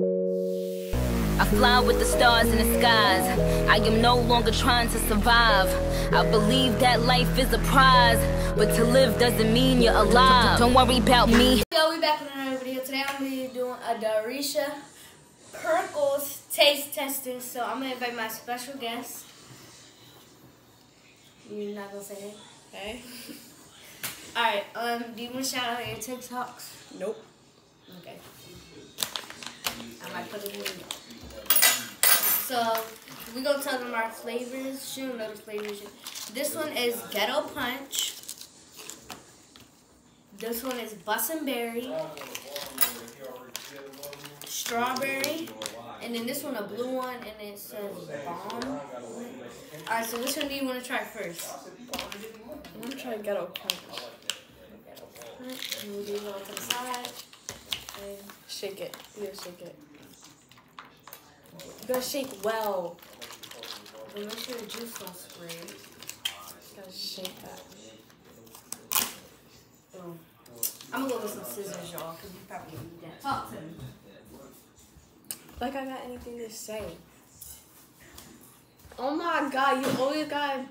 I fly with the stars in the skies. I am no longer trying to survive. I believe that life is a prize, but to live doesn't mean you're alive. Don't worry about me. Yo, we back with another video. Today I'm gonna be doing a Darisha Perkles taste testing. So I'm gonna invite my special guest. You're not gonna say it? Okay. Alright, um, do you wanna shout out your TikToks? Nope. Okay. I might put. So we're gonna tell them our flavors. She don't know the flavors. This one is Ghetto Punch. This one is Bussin' Berry. Strawberry. And then this one a blue one and it says bomb. Alright, so which one do you want to try first? I'm gonna try ghetto punch. And we'll do it all to the side. Okay. Shake it. You gotta shake it. You gotta shake well. Make sure the juice don't spray. You gotta shake that. Oh. I'm gonna go with some scissors, y'all, because you probably need that. Talk to me. Like I got anything to say. Oh my god, you always got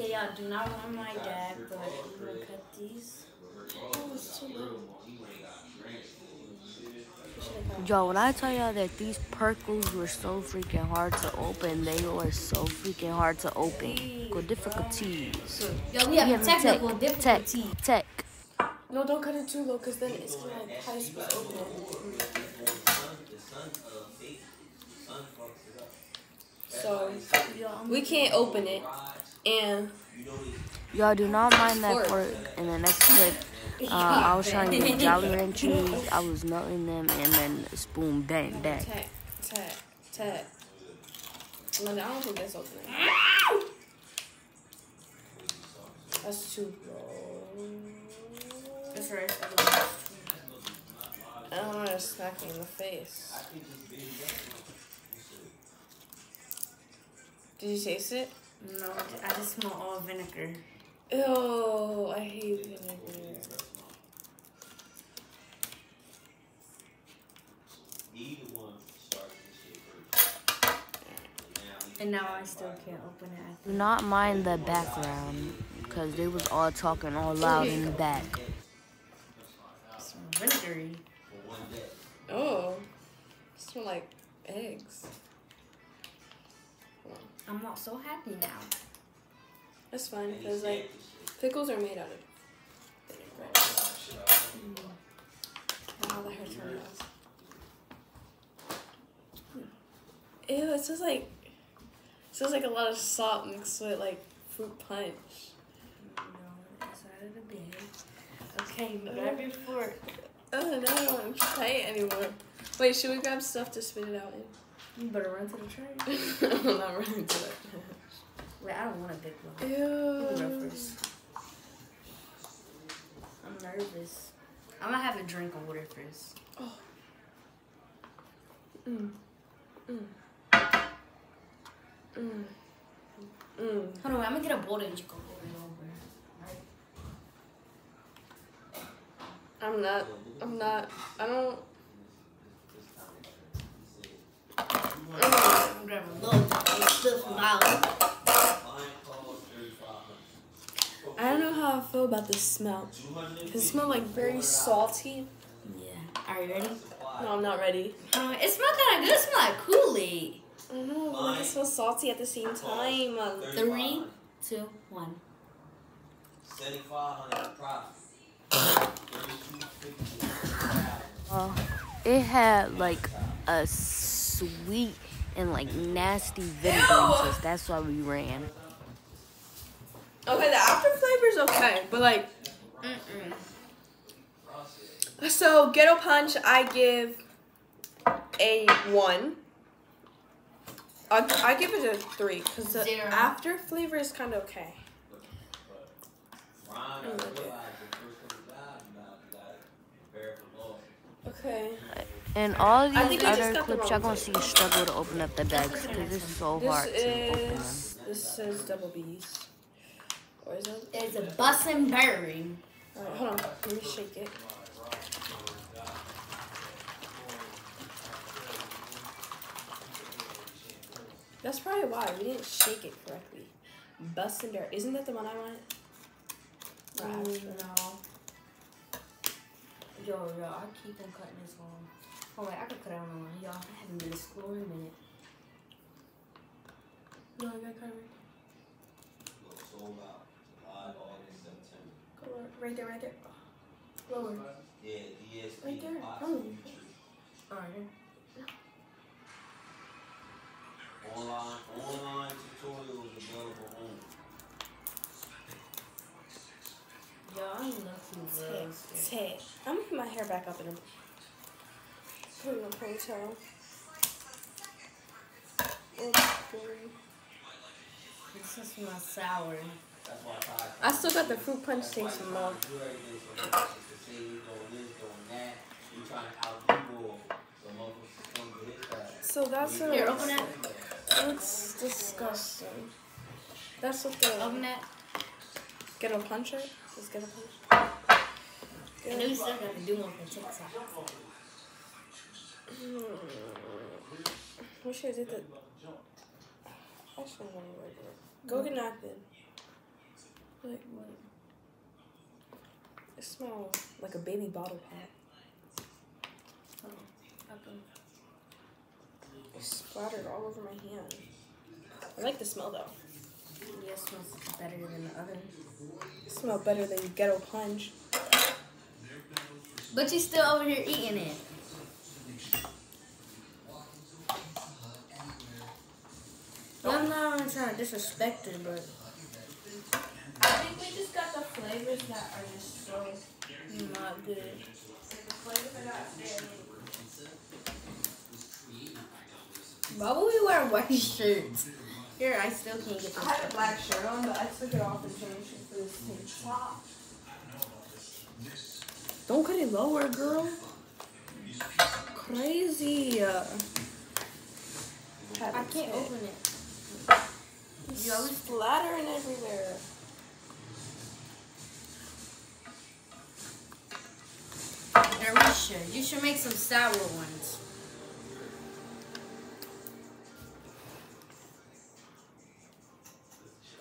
Okay, y'all do not want my dad, but I'm gonna cut these. oh, it's too low. Yo, when I tell y'all that these perkles were so freaking hard to open, they were so freaking hard to open. Good difficulties. Yo, we have Yeah, technical tech, difficulty. Tech, tech. No, don't cut it too low, cause then it's gonna like how you supposed to open it. So Yo, I'm we can't open it, and Y'all do not mind that fork. In the next clip, uh, I was trying to get Jolly Ranchers. I was melting them and then spoon bang bang. tap, tap, tap. No, I don't think that's opening. That's too low. That's right. I don't want to smack me in the face. Did you taste it? No, I just smell all vinegar. Ew, I hate vinegar. And now I still can't open it. I Do not mind the background because they was all talking all loud in the back. smell vinegary. Oh, smell like eggs. I'm not so happy now. That's fine because like pickles are made out of vinegar. Wow, that hurts my nose. Ew, it smells like it smells like a lot of salt mixed with like fruit punch. No, it's out of the bed. Okay, grab your fork. Oh no, I don't want to try it anymore. Wait, should we grab stuff to spit it out in? You better run to the trash. I'm not running to it. Wait, I don't want a big one. Ew. I'm nervous. I'm gonna have a drink of water first. Mm. Mm. Mm. Mm. Hold on, I'm gonna get a bowl and you go over. Right? I'm not. I'm not. I don't. I'm gonna grab a little bit of stuff out. I don't know how I feel about this smell. It smells like very salty. Yeah. Are you ready? No, I'm not ready. Uh, it smells kind of good. It smells like Kool-Aid. I don't know. Like it smells salty at the same time. Um, Three, two, one. 7500. Uh, it had like a sweet and like nasty vinegar taste. That's why we ran. Okay, the after flavor is okay, but like, Mm-mm. so ghetto punch, I give a one. I I give it a three because the Zero. after flavor is kind of okay. Ron, I like it. realized the first couple times now you gotta prepare for loss. Okay. And all of I think these I just other clips, wrong y'all gonna see you struggle to open up the bags because it's so This hard to open them. is this says double B's, or is it? It's a bussin' berry. Alright, hold on. Let me shake it. That's probably why we didn't shake it correctly. Bustin' berry. Isn't that the one I want? Mm, no. Yo, yo, I keep on cutting this long. Oh wait, I could cut it on the. Y'all, I haven't been to school in a minute. No, I got covered. Look, sold out. July, August, September. Go on. Right there, right there. Lower. Yeah, DSP. Right there. Oh. Alright. Online, online tutorials available on. Yo, I ain't nothing Tay. real. I'm gonna put my hair back up in a put in a ponytail. This just smells sour. I still got the fruit punch That's why taste you from trying mom. to do everything so motherfuckers can say you doing this, doing that. You trying to out people so motherfuckers come to his side. So that's what Here, it open it. like. It looks disgusting. That's what the Open that. ghetto puncher is ghetto punch. I know you still got to do one for TikTok. Hmm. We should have did the. Gonna work it. Go get napkin. Like what? It smells like a baby bottle pop. It splattered all over my hand. I like the smell though. Yeah, it smells better than the oven. It smells better than ghetto punch. But you're still over here eating it. I'm not trying to disrespect it, but I think we just got the flavors that are just so not good. the flavors are not Why would we wear white shirts? Here, I still can't get I this. had a black shirt on, but I took it off and changed it for this tank top. Don't cut it lower, girl. Crazy. I can't open it. You always splattering everywhere. Or. You should make some sour ones.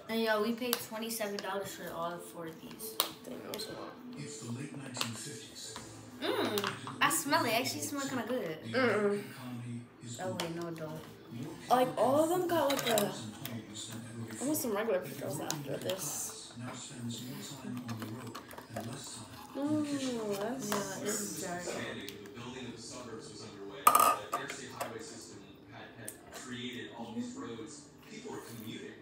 And yo, we paid twenty-seven dollars for all four of these. They know it's a lot. It's the late 1950s. Mmm, I smell it. Actually, smell kind of good. Economy is Oh wait, no, don't. Like all of them got like a. homes than ever I want some regular pickles after this. Now spends more time on the road and less time. Mmm, that's. Yeah, this is dark. expanding, the building of the suburbs was underway. The interstate highway system had, created all these roads. People were commuting.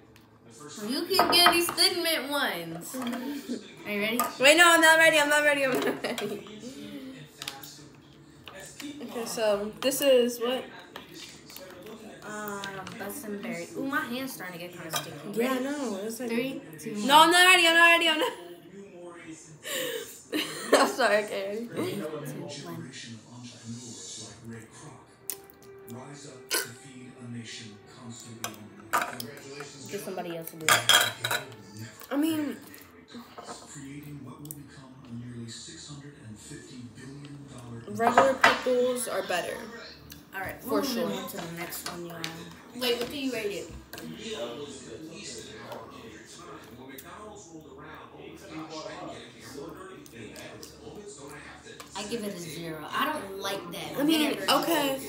The first You can get these thin mint ones. Are you ready? Wait, no, I'm not ready. I'm not ready. I'm not ready. Okay, so this is what? Um, bustin' berry. Ooh, my hand's starting to get kind of sticky. Yeah, no. It's like. Three, two, one. No, I'm not ready. I'm not ready. I'm not. I'm sorry. Okay. A generation of entrepreneurs like Ray Kroc rise up to feed a nation constantly on the move. Get somebody else to do it. I mean, creating what will become a nearly $650 billion regular pickles are better. All right, For we're sure. on to the next one, y'all. Wait, what do you rate it? I give it a zero. I don't like that. I mean, okay.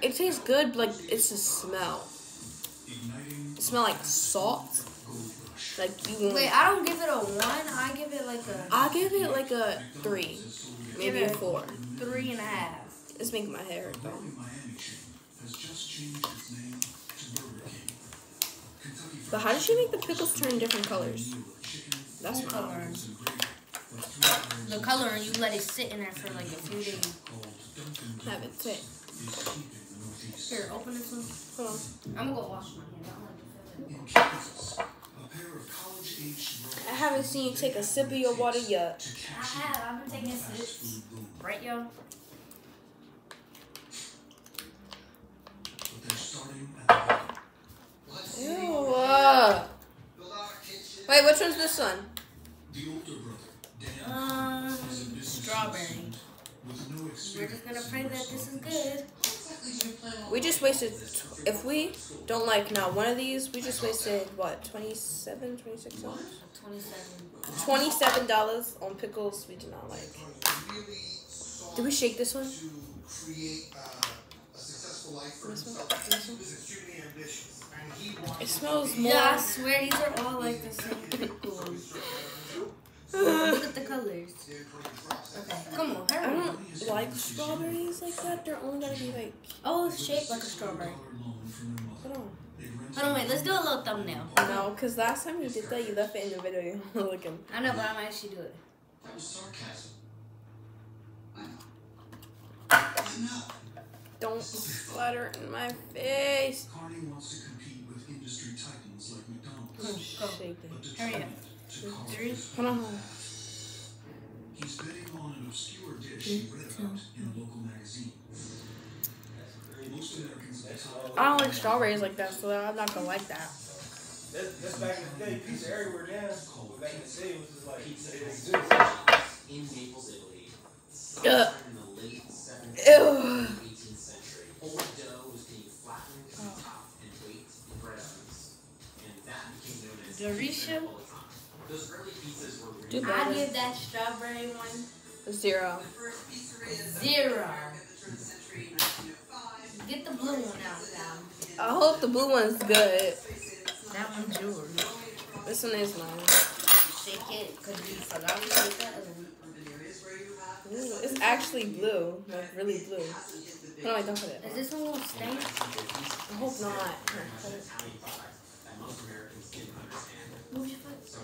It tastes good, but like it's the smell. It smell like salt. Like you want. Wait, I don't give it a one. I give it like a I give it like a three, maybe a four. three and a half. It's making my hair hurt though. The Miami chain has just changed its name to Burger King. Kentucky But how does she make the pickles turn different colors? chicken, That's The not. coloring. and gravy, but three hours The color, you let it sit in there for like a few days. Have it sit. is keeping the Northeast. Here, open this one. Hold on. I'm gonna go wash my hands. I don't like to feel it. In Kansas, a pair of college-aged brothers I haven't seen you take a sip of your water yet. to I catch have. I've been taking a fast sips. food boom, Right, yo? but they're starting at the bottom. Ew. uh, Build out a kitchen, Wait, which one's this one? The older brother, Dan, Um, is a strawberry. with no We're just gonna pray that this is good. We just wasted. If we don't like now one of these, we just wasted what 27 26 dollars. Twenty-seven. Twenty-seven dollars on pickles we do not like. Did we shake this one? To create a successful life for himself. He was extremely ambitious, and he wanted It smells more. Yeah, I swear these are all like the same pickles. Look at the colors. Okay, come on, I hurry. don't like strawberries like that. They're only gonna be like. Oh, it's shaped like a strawberry. loan from their mother. Hold on. Hold on, wait, let's do a little thumbnail. No, because last time you did that, you left it in the video. Looking. I know, but I might actually do it. That was sarcasm. Don't splatter in my face. Carney wants to compete with industry titans like McDonald's, oh, Go. Shake it. Hurry up. Three. Hold on. He's betting on an obscure dish he read about in a local magazine. Most Americans at the time I don't like strawberries like that, so I'm not gonna like that. That's, that's back in the day. Pizza everywhere now. But back in the day, it was just like Pizza it has exists. in Naples, Italy, Ugh. in the late 17th Ew. And 18th century. Old dough was being flattened and oh. topped and baked in bread ovens, and that became known as Dorisha? Napolitano. Those early pizzas were Do really that. I give that strawberry one Zero. zero. Get the blue one out now. I hope the blue one's good. That one's yours. This one is mine. Shake it, cause you forgot to shake that. Ooh, it's actually blue, like really blue. Hold on, wait, don't put it. Is this one gonna stink? I hope not. Here, put it. Italian product that most Americans didn't understand. Move your foot. So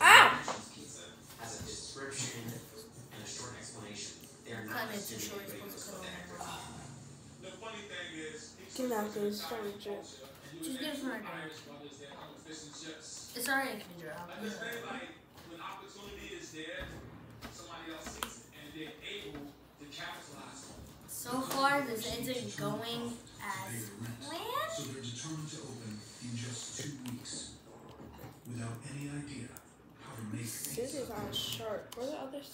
Ah! Nation's Pizza has a description and a short explanation. They're not Kinda too short, it's supposed to labels cut of on their The funny thing is, Give me that, please. Sorry, Jay. Just get it from right. It's already can be dry. understand like when opportunity is there, somebody else sees it and they're able to capitalize on it. So far, this isn't going as planned. So they're determined to open in just two weeks, without any idea how to make Scissors are sharp. Where are the others?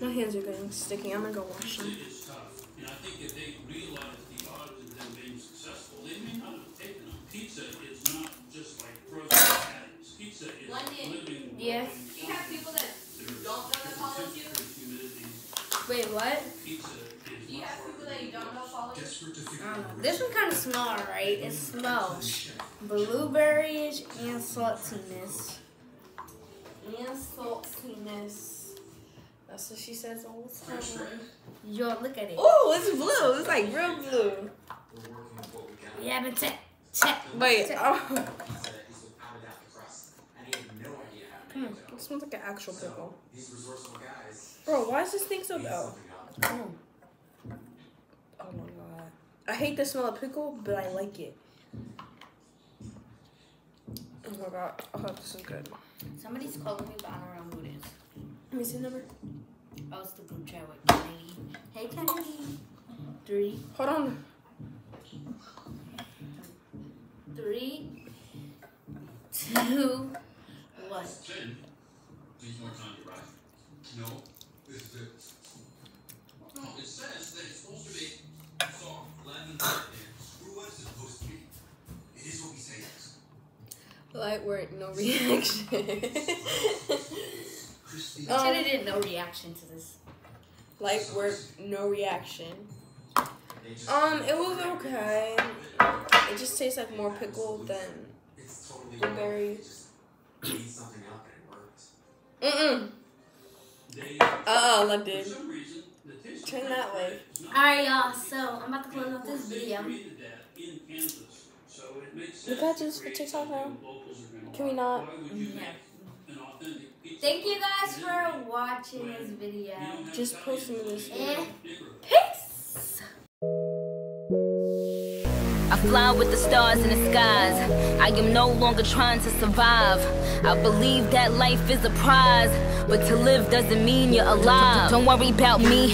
My hands are getting sticky. I'm gonna go wash them. It's tough, and I think if they realize the odds of them being successful, they may not have taken them. Pizza is not just like frozen patties. Pizza is London. living. Yeah. walking You have people that There's don't know that follow you? temperature, humidity. Wait, what? Pizza is You much have people harder that you than don't know follow you? desperate to figure I don't know. out This one kind of smells right. It smells blueberries and saltiness. And saltiness. That's what she says all the time. Yo, look at it. Oh, it's blue. It's like real blue. We're working with what we got. Yeah, but check, check. Wait, check. oh. Pizza is without a doubt the crust, and he had no idea how to make It smells like an actual pickle. These resourceful guys Bro, why is this thing so made bad? Oh. Oh my god. I hate the smell of pickle, but I like it. Oh my god. I hope this is good. Somebody's calling me, but I don't know who it is. Let me see the number. Oh, it's the group chat with Kennedy. Hey, Kennedy. Three, Hold on. three, two, one. Jen, needs more time to rise. No, this is it. No, it says that it's supposed to be soft, lemon, and Screw what it's supposed to be. It is what we say it is. Light work, no reaction. Crispy. Um, Should have did no reaction to this. Light work, no reaction. Um, it was okay. It just tastes like more pickle than It's blueberry. They just made something up and it worked. Mm-mm. For London. some reason, the taste of Turn that way. bread is not Alright, y'all. So I'm about to close off this video. Created that in Kansas, so We sense got to this for TikTok now? something locals are gonna Can we not? Why would you Yeah. make an authentic pizza? Thank you guys for watching this video. you don't have Just Italian post me this in video. Eh. Peace. I fly with the stars in the skies. I am no longer trying to survive. I believe that life is a prize, but to live doesn't mean you're alive. Don't worry about me.